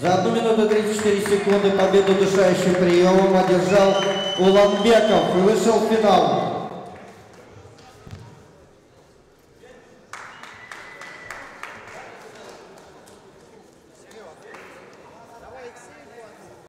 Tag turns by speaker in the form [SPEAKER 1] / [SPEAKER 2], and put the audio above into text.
[SPEAKER 1] За 1 минуту 34 секунды победу душающим приемом одержал Уланбеков и вышел в финал.